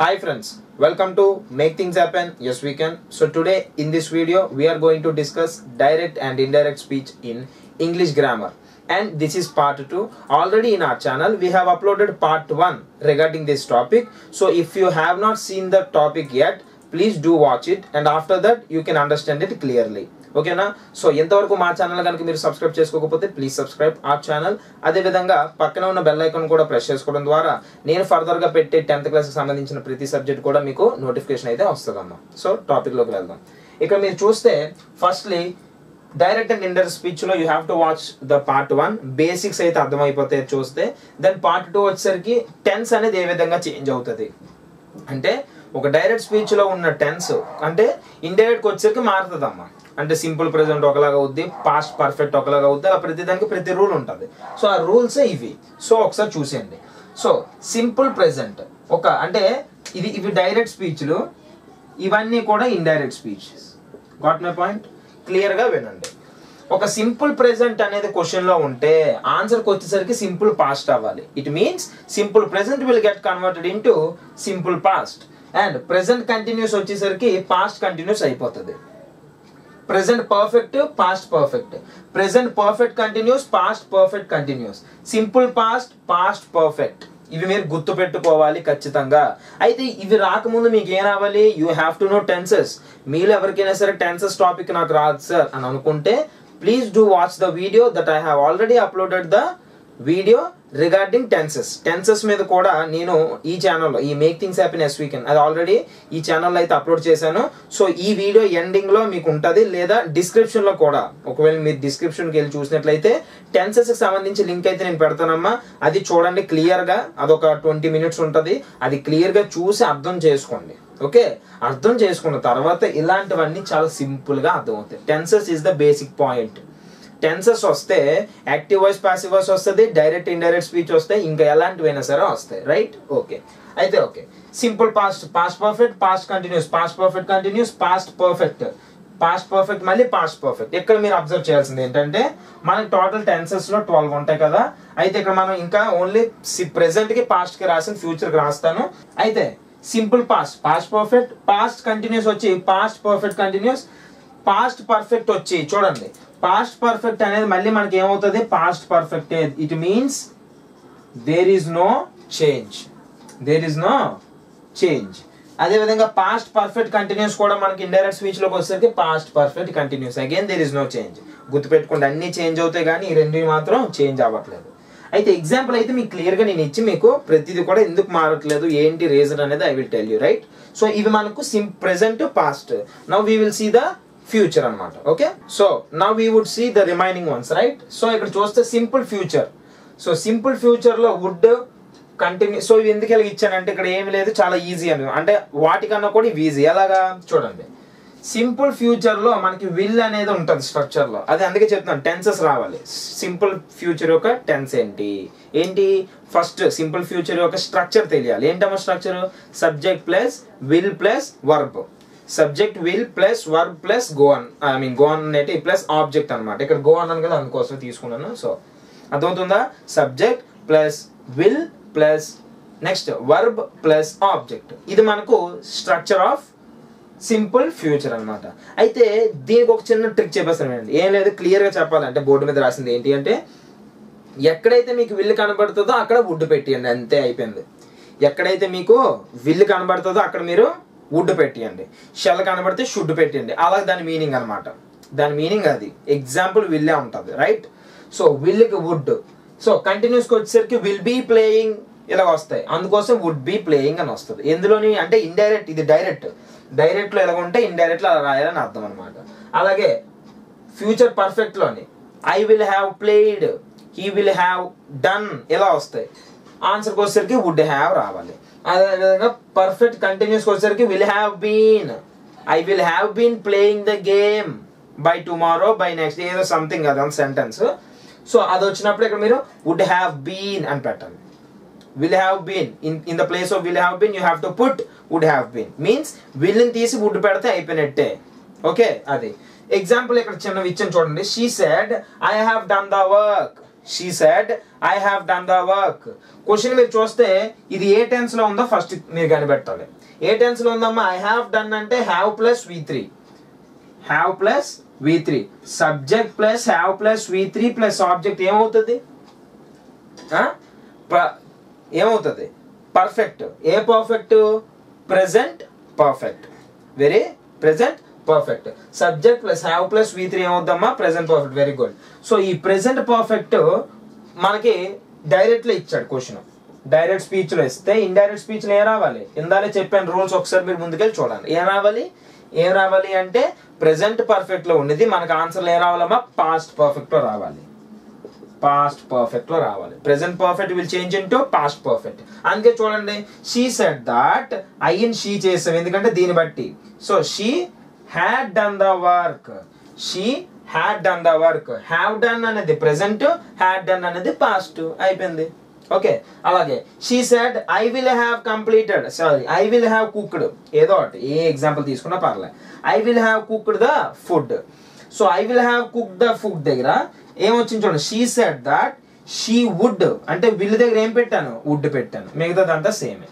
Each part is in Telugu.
Hi friends, welcome to Make Things Happen. Yes, we can. So today in this video, we are going to discuss direct and indirect speech in English grammar. And this is part 2. Already in our channel, we have uploaded part 1 regarding this topic. So if you have not seen the topic yet, please do watch it and after that you can understand it clearly. ఓకేనా? సో ఎంతవరకు మా ఛానల్ కనుక మీరు సబ్స్క్రైబ్ చేసుకోకపోతే ప్లీజ్ సబ్స్క్రైబ్ ఆ ఛానల్. అదేవిధంగా పక్కన ఉన్న బెల్ ఐకాన్ కూడా ప్రెస్ చేసుకోవడం ద్వారా నేను ఫర్దర్గా పెట్టే టెన్త్ క్లాస్కి సంబంధించిన ప్రతి సబ్జెక్ట్ కూడా మీకు నోటిఫికేషన్ అయితే వస్తుందమ్మా. సో టాపిక్లోకి వెళ్దాం. ఇక్కడ మీరు చూస్తే firstly direct and ఇండర్ స్పీచ్లో you have to watch the part one. Basics అయితే అర్థమైపోతాయి చూస్తే. దెన్ పార్ట్ టూ వచ్చేసరికి టెన్స్ అనేది ఏ విధంగా చేంజ్ అవుతుంది? అంటే ఒక డైరెక్ట్ స్పీచ్లో ఉన్న టెన్స్ అంటే ఇండైరెక్ట్కి వచ్చేసరికి మారుతుందమ్మా. అంటే సింపుల్ ప్రెసెంట్ ఒకలాగా అవుద్ది పాస్ట్ పర్ఫెక్ట్ ఒకలాగా అవుద్ది అలా ప్రతి దానికి ప్రతి రూల్ ఉంటుంది. సో ఆ రూల్స్ ఇవి. సో ఒకసారి చూసేయండి. సో సింపుల్ ప్రెసెంట్ ఒక అంటే ఇది ఇవి డైరెక్ట్ స్పీచ్లు ఇవన్నీ కూడా indirect speeches. Got my point క్లియర్గా వినండి. ఒక సింపుల్ ప్రెసెంట్ అనేది క్వశ్చన్లో ఉంటే ఆన్సర్కి వచ్చేసరికి సింపుల్ పాస్ట్ అవ్వాలి. It means simple present will get converted in simple past. And present continuous వచ్చేసరికి పాస్ట్ కంటిన్యూస్ అయిపోతుంది. Present perfect past perfect present perfect continuous past perfect continuous simple past past perfect ఇవి మీరు గుర్తు పెట్టుకోవాలి ఖచ్చితంగా. అయితే ఇవి రాకముందు మీకు ఏం రావాలి? You have to know tenses మీరు ఎవరికైనా సరే టెన్సెస్ టాపిక్ నాకు రాదు సార్ అని అనుకుంటే please do watch the video that I have already uploaded the video regarding tenses. Tenses మీద కూడా నేను ఈ ఛానల్లో ఈ make things happy S weekend అది ఆల్రెడీ ఈ ఛానల్లో అయితే అప్లోడ్ చేశాను. సో ఈ వీడియో ఎండింగ్లో మీకు ఉంటుంది లేదా డిస్క్రిప్షన్లో కూడా. ఒకవేళ మీరు డిస్క్రిప్షన్కి వెళ్ళి చూసినట్లయితే టెన్సెస్కి సంబంధించి లింక్ అయితే నేను పెడతానమ్మా. అది చూడండి క్లియర్గా అదొక ట్వంటీ మినిట్స్ ఉంటుంది. అది క్లియర్గా చూసి అర్థం చేసుకోండి. ఓకే? అర్థం చేసుకున్న తర్వాత ఇలాంటివన్నీ చాలా సింపుల్గా అర్థమవుతాయి. Tenses is the basic point tenses వస్తే యాక్టివ్ వాయిస్ పాసివ్ వాయిస్ వస్తుంది డైరెక్ట్ ఇండైరెక్ట్ స్పీచ్ వస్తాయి ఇంకా ఎలాంటివైనా సరే వస్తాయి రైట్ ఓకే అయితే okay simple past past perfect past continuous past perfect continuous past perfect past perfect మళ్ళీ పాస్ట్ పర్ఫెక్ట్ ఇక్కడ మీరు అబ్జర్వ్ చేయాల్సింది ఏంటంటే మనకి టోటల్ టెన్సెస్లో ట్వెల్వ్ ఉంటాయి కదా. అయితే ఇక్కడ మనం ఇంకా ఓన్లీ ప్రెసెంట్కి పాస్ట్కి రాసిన ఫ్యూచర్కి రాస్తాను. అయితే simple past past perfect past continuous వచ్చి past perfect continuous past perfect వచ్చి చూడండి. పాస్ట్ పర్ఫెక్ట్ అనేది మళ్ళీ మనకి ఏమవుతుంది? Past perfect it means there is no change there is no change అదేవిధంగా పాస్ట్ పర్ఫెక్ట్ కంటిన్యూస్ కూడా మనకి ఇండైరెక్ట్ స్పీచ్లోకి వచ్చేసరికి past perfect continuous again there is no change గుర్తుపెట్టుకోండి అన్ని చేంజ్ అవుతాయి కానీ ఈ రెండు మాత్రం చేంజ్ అవ్వట్లేదు. అయితే ఎగ్జాంపుల్ అయితే మీకు క్లియర్గా నేను ఇచ్చి మీకు ప్రతిదీ కూడా ఎందుకు మారట్లేదు ఏంటి రీజన్ అనేది I will tell you right so ఇవి మనకు simple present past now we will see the future అనమాట okay so now we would see the remaining ones right so ఇక్కడ చూస్తే సింపుల్ ఫ్యూచర్ సో సింపుల్ ఫ్యూచర్లో వుడ్ కంటిన్యూ సో ఇవి ఎందుకు ఇలా ఇచ్చానంటే ఇక్కడ ఏమి లేదు చాలా ఈజీ అని. అంటే వాటికన్నా కూడా ఇవి ఈజీ ఎలాగా? చూడండి. సింపుల్ ఫ్యూచర్లో మనకి విల్ అనేది ఉంటుంది స్ట్రక్చర్లో. అది అందుకే చెప్తున్నాను టెన్సెస్ రావాలి. సింపుల్ ఫ్యూచర్ యొక్క టెన్స్ ఏంటి? ఏంటి? ఫస్ట్ సింపుల్ ఫ్యూచర్ యొక్క స్ట్రక్చర్ తెలియాలి. ఏంటమ్మా structure subject plus will plus verb subject will plus verb plus gone I mean gone అనేది ప్లస్ ఆబ్జెక్ట్ అనమాట ఇక్కడ గో అన్నాను కదా అందుకోసం తీసుకున్నాను. సో అర్థమవుతుందా? Subject plus will plus next verb plus object. ఇది మనకు స్ట్రక్చర్ ఆఫ్ సింపుల్ ఫ్యూచర్ అనమాట అయితే దీనికి ఒక చిన్న ట్రిక్ చెప్పేస్తాను ఏం లేదు క్లియర్గా చెప్పాలంటే బోర్డు మీద రాసింది ఏంటి అంటే ఎక్కడైతే మీకు విల్లు కనబడుతుందో అక్కడ వుడ్ పెట్టియండి. అంతే అయిపోయింది. ఎక్కడైతే మీకు విల్లు కనబడుతుందో అక్కడ మీరు వుడ్ పెట్టియండి. షెల్ కనబడితే షుడ్ పెట్టియండి. అలా దాని మీనింగ్ అనమాట దాని మీనింగ్ అది. ఎగ్జాంపుల్ విల్లే ఉంటుంది రైట్ సో విల్కి వుడ్ సో కంటిన్యూస్కి వచ్చేసరికి విల్ బీ ప్లేయింగ్ ఇలా వస్తాయి. అందుకోసం వుడ్ బీ ప్లేయింగ్ అని వస్తుంది. ఎందులోని అంటే ఇండైరెక్ట్ ఇది డైరెక్ట్ డైరెక్ట్లో ఎలా ఉంటే ఇండైరెక్ట్లో అలా రాయాలని అర్థం అనమాట అలాగే future పర్ఫెక్ట్లోని I will have played he will have done ఇలా వస్తాయి. ఆన్సర్కి వచ్చేసరికి వుడ్ హ్యావ్ రావాలి. అదేవిధంగా పర్ఫెక్ట్ కంటిన్యూస్కి వచ్చేసరికి will have been I will have been playing the game by tomorrow by next ఏదో సంథింగ్ అదొక సెంటెన్స్ సో అది వచ్చినప్పుడు ఇక్కడ మీరు వుడ్ హ్యావ్ బీన్ అని పెట్టండి will have been in in the place of will have been you have to put would have been means విల్ని తీసి వుడ్ పెడితే అయిపోయినట్టే. ఓకే అది. ఎగ్జాంపుల్ ఇక్కడ చిన్న విచ్చని చూడండి. She said I have done the work she said I have done the work question మీరు చూస్తే ఇది ఏ టెన్స్లో ఉందో ఫస్ట్ మీరు కనిపెట్టాలి. ఏ టెన్స్లో ఉందమ్మా? ఐ హ్యావ్ డన్ అంటే have plus V three have plus V three subject plus have plus V three plus object ఏమవుతుంది? ప- ఏమవుతుంది? Perfect A perfect present perfect very present perfect subject plus have plus V three ఏమవుద్దమ్మా present perfect very good so ఈ ప్రెసెంట్ పర్ఫెక్ట్ మనకి డైరెక్ట్లో ఇచ్చాడు క్వశ్చన్ డైరెక్ట్ స్పీచ్లో ఇస్తే ఇండైరెక్ట్ స్పీచ్లో ఏం రావాలి? ఇందాలే చెప్పాను రూల్స్ ఒకసారి మీరు ముందుకెళ్ళి చూడండి. ఏం రావాలి? ఏం రావాలి అంటే ప్రెసెంట్ పర్ఫెక్ట్లో ఉండేది మనకు ఆన్సర్లు ఏం రావాలమ్మా? పాస్ట్ పర్ఫెక్ట్లో రావాలి. పాస్ట్ పర్ఫెక్ట్లో రావాలి. Present perfect will change into past perfect అందుకే చూడండి she said that I in she చేసాం. ఎందుకంటే దీన్ని బట్టి. So she had done the work she had done the work have done అనేది ప్రెసెంట్ హ్యాడ్ డన్ అనేది పాస్ట్ అయిపోయింది. ఓకే అలాగే she said I will have completed sorry I will have cooked ఏదో ఒకటి ఏ ఎగ్జాంపుల్ తీసుకున్నా పర్లే. I will have cooked the food so I will have cook the food దగ్గర ఏమొచ్చింది చూడండి. She said that she would అంటే విల్ దగ్గర ఏం పెట్టాను? వుడ్ పెట్టాను. మిగతాదంతా సేమే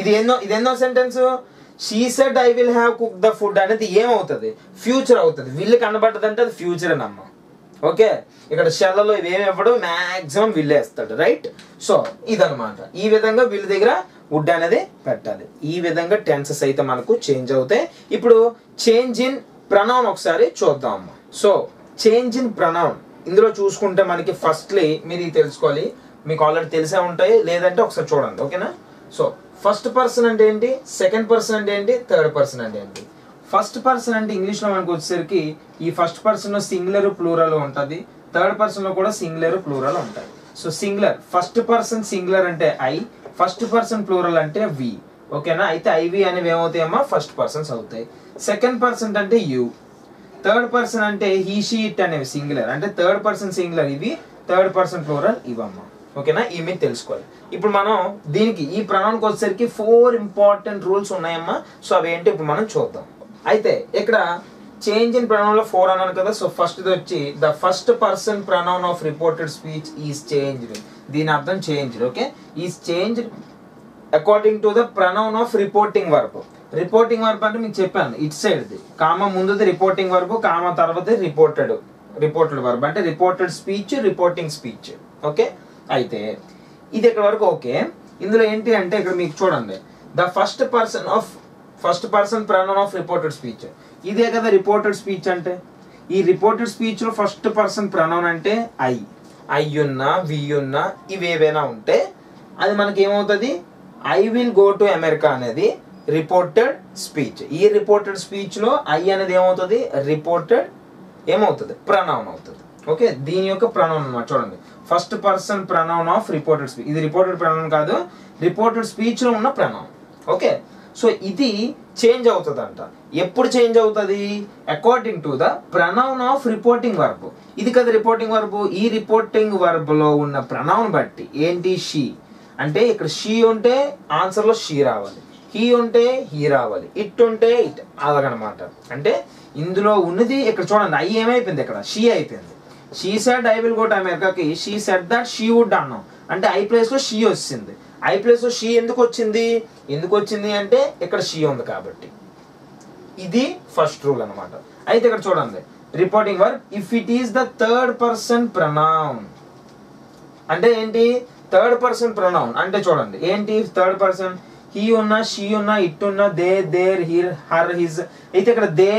ఇది ఎన్నో ఇది ఎన్నో sentence she said I will have cook the food అనేది ఏమవుతుంది? ఫ్యూచర్ అవుతుంది. విల్ కనబడ్డదంటే అది ఫ్యూచర్ అని అమ్మ ఓకే ఇక్కడ షెల్లలో ఇవేమి ఇవ్వడు? మ్యాక్సిమం విల్ వేస్తాడు రైట్ సో ఇదనమాట ఈ విధంగా వీళ్ళ దగ్గర వుడ్ అనేది పెట్టాలి. ఈ విధంగా టెన్సెస్ అయితే మనకు చేంజ్ అవుతాయి. ఇప్పుడు చేంజ్ ఇన్ ప్రనౌన్ ఒకసారి చూద్దాం. అమ్మ సో చేంజ్ ఇన్ ప్రనౌన్ ఇందులో చూసుకుంటే మనకి ఫస్ట్లీ మీరు ఇది తెలుసుకోవాలి. మీకు ఆల్రెడీ తెలిసే ఉంటాయి. లేదంటే ఒకసారి చూడండి. ఓకేనా సో ఫస్ట్ పర్సన్ అంటే ఏంటి? సెకండ్ పర్సన్ అంటే ఏంటి? థర్డ్ పర్సన్ అంటే ఏంటి? ఫస్ట్ పర్సన్ అంటే ఇంగ్లీష్లో మనకు వచ్చేసరికి ఈ ఫస్ట్ పర్సన్ సింగులర్ ప్లూరల్ ఉంటుంది. థర్డ్ పర్సన్లో కూడా సింగులర్ ప్లూరల్ ఉంటాయి so singular first person singular అంటే ఐ ఫస్ట్ పర్సన్ ప్లూరల్ అంటే వి ఓకేనా? అయితే ఐవి అనేవి ఏమవుతాయమ్మా? ఫస్ట్ పర్సన్స్ అవుతాయి. సెకండ్ పర్సన్ అంటే యూ థర్డ్ పర్సన్ అంటే హీ షీ ఇట్ అనేవి సింగులర్ అంటే థర్డ్ పర్సన్ సింగులర్ ఇవి థర్డ్ పర్సన్ ప్లూరల్ ఇవమ్మా. ఓకేనా? ఈ మీద తెలుసుకోవాలి. ఇప్పుడు మనం దీనికి ఈ ప్రణాళిక వచ్చేసరికి ఫోర్ ఇంపార్టెంట్ రూల్స్ ఉన్నాయమ్మా. సో అవి ఏంటి ఇప్పుడు మనం చూద్దాం. అయితే ఇక్కడ చేంజ్ ఇన్ ప్రనౌన్లో ఫోర్ అన్నాను కదా. సో ఫస్ట్ ఇది వచ్చి the first person pronoun of reported speech is changed దీని అర్థం changed okay? Is change according to the pronoun of reporting verb reporting verb అంటే మీకు చెప్పాను ఇట్ సైడ్ది కామ ముందుది రిపోర్టింగ్ వర్బ్ కామ తర్వాత రిపోర్టెడ్ రిపోర్టెడ్ వర్బ్ అంటే reported speech reporting speech okay? అయితే ఇది ఇక్కడ వరకు ఓకే. ఇందులో ఏంటి అంటే ఇక్కడ మీకు చూడండి. The first person of first person pronoun of reported speech ఇదే కదా రిపోర్టెడ్ స్పీచ్ అంటే? ఈ రిపోర్టెడ్ స్పీచ్లో ఫస్ట్ పర్సన్ ప్రనౌన్ అంటే ఐ ఐ ఉన్నా వి ఉన్నా ఇవేవైనా ఉంటే అది మనకి ఏమవుతుంది I will go to America అనేది రిపోర్టెడ్ స్పీచ్ ఈ రిపోర్టెడ్ స్పీచ్లో ఐ అనేది ఏమవుతుంది? రిపోర్టెడ్ ఏమవుతుంది? ప్రనౌన్ అవుతుంది. ఓకే దీని యొక్క ప్రనౌన్ అనమాట చూడండి. First person pronoun of reported speech ఇది రిపోర్టెడ్ ప్రనౌన్ కాదు రిపోర్టెడ్ స్పీచ్లో ఉన్న ప్రనౌన్ ఓకే సో ఇది చేంజ్ అవుతుందంట. ఎప్పుడు చేంజ్ అవుతుంది? According to the pronoun of reporting verb ఇది కదా రిపోర్టింగ్ వర్బ్ ఈ రిపోర్టింగ్ వర్బ్లో ఉన్న ప్రనౌన్ బట్టి. ఏంటి? షీ అంటే ఇక్కడ షీ ఉంటే ఆన్సర్లో షీ రావాలి. హీ ఉంటే హీ రావాలి. ఇట్ ఉంటే ఇట్ అలాగనమాట అంటే ఇందులో ఉన్నది ఇక్కడ చూడండి ఐ ఏమైపోయింది ఇక్కడ? షీ అయిపోయింది. She said I will go to అమెరికాకి she said that she would అన్నాం అంటే ఐ ప్లేస్లో షీ వచ్చింది. ఐ ప్లేస్లో షీ ఎందుకు వచ్చింది? ఎందుకు వచ్చింది అంటే ఇక్కడ షీ ఉంది కాబట్టి. ఇది ఫస్ట్ రూల్ అన్నమాట. అయితే ఇక్కడ చూడండి. Reporting work if it is the third person pronoun అంటే ఏంటి? థర్డ్ పర్సన్ ప్రొనౌన్ అంటే చూడండి. ఏంటి? థర్డ్ పర్సన్ హీ ఉన్నా షీ ఉన్నా ఇట్ ఉన్నా they their here her his అయితే ఇక్కడ దే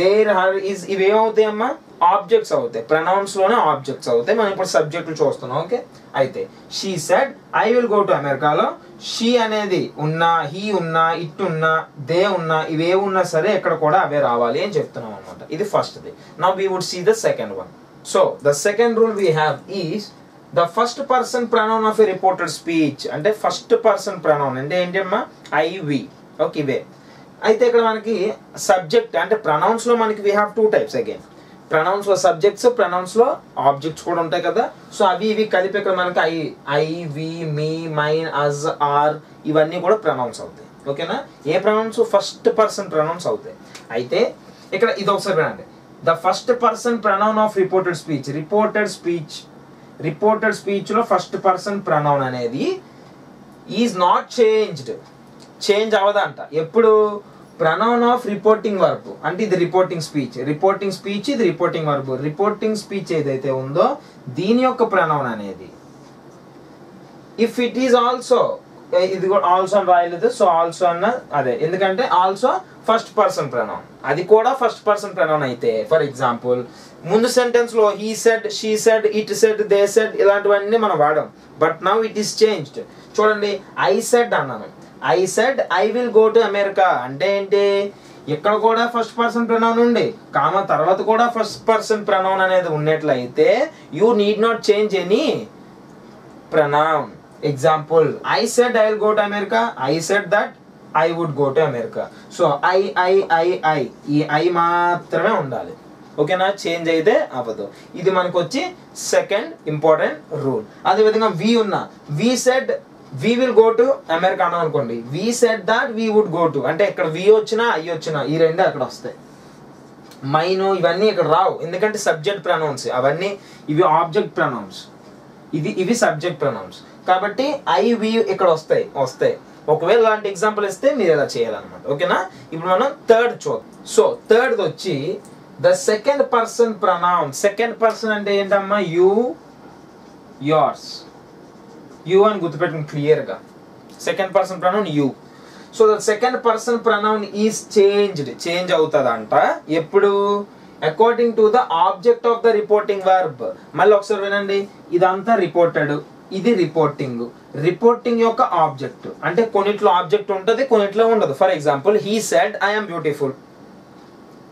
దేర్ హర్ ఇస్ ఇవేమవుతాయి అమ్మా ఆబ్జెక్ట్స్ అవుతాయి. ప్రొనౌన్స్లోనే ఆబ్జెక్ట్స్ అవుతాయి. మనం ఇప్పుడు సబ్జెక్టులు చూస్తున్నాం ఓకే? అయితే she said I will go to అమెరికాలో షీ అనేది ఉన్నా హీ ఉన్నా ఇట్ ఉన్నా దే ఉన్నా ఇవే ఉన్నా సరే ఇక్కడ కూడా అవే రావాలి అని చెప్తున్నాం అనమాట ఇది ఫస్ట్ది now we would see the second one so the second rule we have is the first person pronoun of a reported speech అంటే ఫస్ట్ పర్సన్ ప్రనౌన్ అంటే ఏంటమ్మా? ఐ వి ఓకే ఇవే. అయితే ఇక్కడ మనకి సబ్జెక్ట్ అంటే ప్రనౌన్స్లో మనకి we have two types again ప్రనౌన్స్లో subjects ప్రనౌన్స్లో ఆబ్జెక్ట్స్ కూడా ఉంటాయి కదా. సో అవి ఇవి కలిపి ఇక్కడ మనకి I I we me mine us our ఇవన్నీ కూడా ప్రనౌన్స్ అవుతాయి. ఓకేనా ఏ ప్రనౌన్స్ ఫస్ట్ పర్సన్ ప్రనౌన్స్ అవుతాయి. అయితే ఇక్కడ ఇది ఒకసారి వినండి. The first person pronoun of reported speech reported speech reported స్పీచ్లో first person pronoun అనేది ఈజ్ నాట్ చేంజ్డ్ చేంజ్ అవ్వదంట ఎప్పుడు? ప్రనౌన్ ఆఫ్ రిపోర్టింగ్ వర్బ్ అంటే ఇది రిపోర్టింగ్ స్పీచ్. రిపోర్టింగ్ స్పీచ్ ఇది రిపోర్టింగ్ వర్బ్ రిపోర్టింగ్ స్పీచ్ ఏదైతే ఉందో దీని యొక్క ప్రనౌన్ అనేది. ఇఫ్ ఇట్ ఈస్ ఆల్సో ఇది కూడా ఆల్సో అని రాయలేదు సో ఆల్సో అన్న అదే. ఎందుకంటే ఆల్సో ఫస్ట్ పర్సన్ ప్రనౌన్ అది కూడా ఫస్ట్ పర్సన్ ప్రనౌన్ అయితే ఫర్ ఎగ్జాంపుల్ ముందు సెంటెన్స్లో he said she said it said they said ఇలాంటివన్నీ మనం వాడాం. But now it is changed చూడండి ఐ సెడ్ అన్నాను. I said I will go to America అంటే ఏంటి? ఇక్కడ కూడా ఫస్ట్ పర్సన్ ప్రనౌన్ ఉంది. కామ తర్వాత కూడా ఫస్ట్ పర్సన్ ప్రనౌన్ అనేది ఉన్నట్లయితే you need not change any pronoun example I said I will go to America I said that I would go to America so I I I I ఈ ఐ మాత్రమే ఉండాలి. ఓకేనా? చేంజ్ అయితే అవ్వదు. ఇది మనకు వచ్చి సెకండ్ ఇంపార్టెంట్ రూల్ అదేవిధంగా వి ఉన్న we said we will go to America అన్నాం అనుకోండి. We said that we would go to అంటే ఇక్కడ వి వచ్చినా ఐ వచ్చినా ఈ రెండు అక్కడ వస్తాయి. మైను ఇవన్నీ ఇక్కడ రావు. ఎందుకంటే సబ్జెక్ట్ ప్రనౌన్స్ అవన్నీ ఇవి ఆబ్జెక్ట్ ప్రనౌన్స్ ఇది ఇవి సబ్జెక్ట్ ప్రనౌన్స్ కాబట్టి ఐ వి ఇక్కడ వస్తాయి వస్తాయి. ఒకవేళ లాంటి ఎగ్జాంపుల్ ఇస్తే మీరు ఇలా చేయాలన్నమాట. ఓకేనా? ఇప్పుడు మనం థర్డ్ చూద్దాం. సో థర్డ్ వచ్చి the second person pronoun second person అంటే ఏంటమ్మా? యూ యోర్స్ యూ అని గుర్తుపెట్టుకుని క్లియర్గా. Second person pronoun you so the second person pronoun is changed change అవుతుందంట. ఎప్పుడు? According to the object of the reporting verb మళ్ళీ ఒకసారి వినండి. ఇదంతా రిపోర్టెడ్ ఇది రిపోర్టింగ్ రిపోర్టింగ్ యొక్క ఆబ్జెక్ట్ అంటే కొన్నిట్లో ఆబ్జెక్ట్ ఉంటుంది కొన్నిట్లో ఉండదు. For example he said I'm beautiful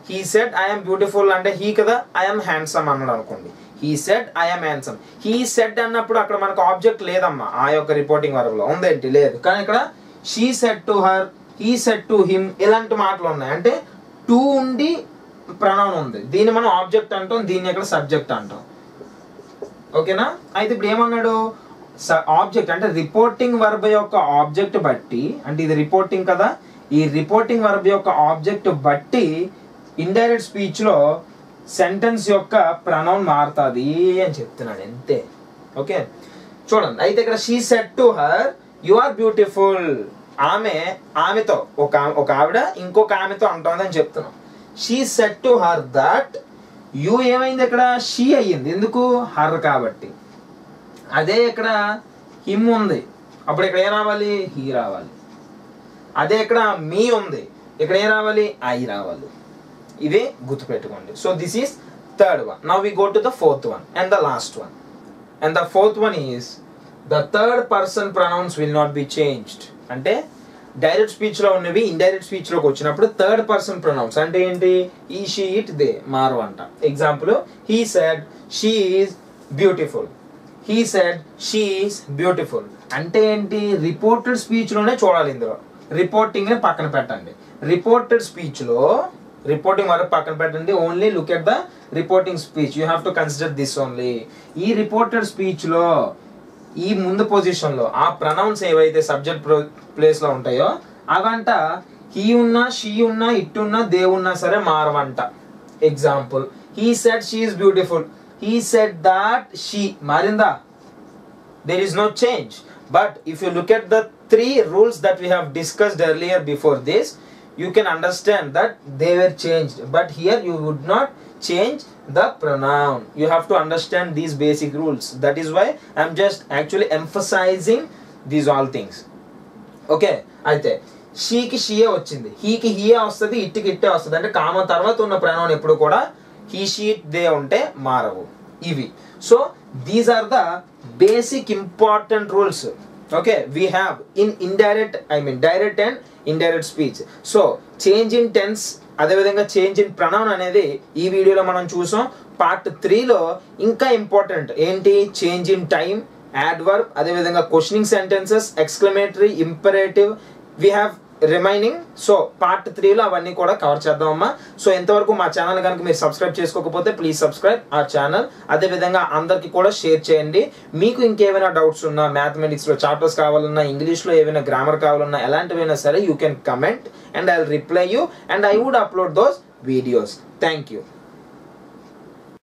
he said I'm beautiful అంటే హీ కదా ఐఎమ్ హ్యాండ్సమ్ అన్నాడు అనుకోండి. He said I'm handsome he said అన్నప్పుడు అక్కడ మనకు ఆబ్జెక్ట్ లేదమ్మా ఆ యొక్క రిపోర్టింగ్ వరకులో. ఉందేంటి? లేదు. కానీ ఇక్కడ she said to her he said to him ఇలాంటి మాటలు ఉన్నాయి. అంటే టూ ఉండి ప్రణౌన్ ఉంది. దీన్ని మనం ఆబ్జెక్ట్ అంటాం దీన్ని ఇక్కడ సబ్జెక్ట్ అంటాం. ఓకేనా? అయితే ఇప్పుడు ఏమన్నాడు? ఆబ్జెక్ట్ అంటే రిపోర్టింగ్ వర్బ్ యొక్క ఆబ్జెక్ట్ బట్టి అంటే ఇది రిపోర్టింగ్ కదా ఈ రిపోర్టింగ్ వర్బ్ యొక్క ఆబ్జెక్ట్ బట్టి ఇండైరెక్ట్ స్పీచ్లో సెంటెన్స్ యొక్క ప్రనౌన్ మారుతుంది అని చెప్తున్నాడు అంతే. ఓకే? చూడండి అయితే ఇక్కడ she said to her you are beautiful ఆమె ఆమెతో ఒక ఒక ఆవిడ ఇంకొక ఆమెతో అంటుందని చెప్తున్నాం. She said to her that you ఏమైంది ఇక్కడ? షీ అయ్యింది. ఎందుకు? హర్ కాబట్టి. అదే ఇక్కడ హిమ్ ఉంది. అప్పుడు ఇక్కడ ఏం రావాలి? హీ రావాలి. అదే ఇక్కడ మీ ఉంది. ఇక్కడ ఏం రావాలి? ఐ రావాలి. ఇదే గుర్తుపెట్టుకోండి. So this is third one now we go to the fourth one and the last one and the fourth one is the third person pronouns will not be changed అంటే డైరెక్ట్ స్పీచ్లో ఉన్నవి ఇండైరెక్ట్ స్పీచ్లోకి వచ్చినప్పుడు థర్డ్ పర్సన్ ప్రొనౌన్స్ అంటే ఏంటి? ఈ షీ ఇట్ దే మారు అంట. Example he said she is beautiful he said she is beautiful అంటే ఏంటి? రిపోర్టెడ్ స్పీచ్లోనే చూడాలి ఇందులో. రిపోర్టింగ్ని పక్కన పెట్టండి. రిపోర్టెడ్ స్పీచ్లో రిపోర్టింగ్ వరకు పక్కన పెట్టండి. Only look at the reporting speech you have to consider this only ఈ రిపోర్టెడ్ స్పీచ్లో ఈ ముందు పొజిషన్లో ఆ ప్రనౌన్స్ ఏవైతే సబ్జెక్ట్ ప్లేస్లో ఉంటాయో అవంట హీ ఉన్నా షీ ఉన్నా ఇట్టు ఉన్నా దే ఉన్నా సరే మారవంట. Example he said she's beautiful he said that she మారిందా? There is no change but if you look at the three rules that we have discussed earlier before this you can understand that they were changed but here you would not change the pronoun you have to understand these basic rules that is why i'm just actually emphasizing these all things okay అయితే షీకి షీయే వచ్చింది హీకి హీయే వస్తుంది ఇట్టికి ఇట్టే వస్తుంది అంటే కామన్ తర్వాత ఉన్న ప్రయాణం ఎప్పుడు కూడా హీ షీ దే ఉంటే మారవు ఇవి so these are the basic important rules okay we have in indirect I mean direct and indirect speech so change in tense అదేవిధంగా చేంజ్ ఇన్ ప్రనౌన్ అనేది ఈ వీడియోలో మనం చూసాం. పార్ట్ త్రీలో ఇంకా ఇంపార్టెంట్ ఏంటి? చేంజ్ ఇన్ టైం యాడ్వర్బ్ అదేవిధంగా questioning sentences exclamatory imperative we have remaining so part త్రీలో అవన్నీ కూడా కవర్ చేద్దాం అమ్మా సో ఎంతవరకు మా ఛానల్ కనుక మీరు సబ్స్క్రైబ్ చేసుకోకపోతే ప్లీజ్ సబ్స్క్రైబ్ ఆ ఛానల్ అదేవిధంగా అందరికీ కూడా షేర్ చేయండి. మీకు ఇంకేమైనా డౌట్స్ ఉన్నా మ్యాథమెటిక్స్లో చాప్టర్స్ కావాలన్నా ఇంగ్లీష్లో ఏమైనా గ్రామర్ కావాలన్నా ఎలాంటివైనా సరే you can comment and I reply you and I would upload those videos thank you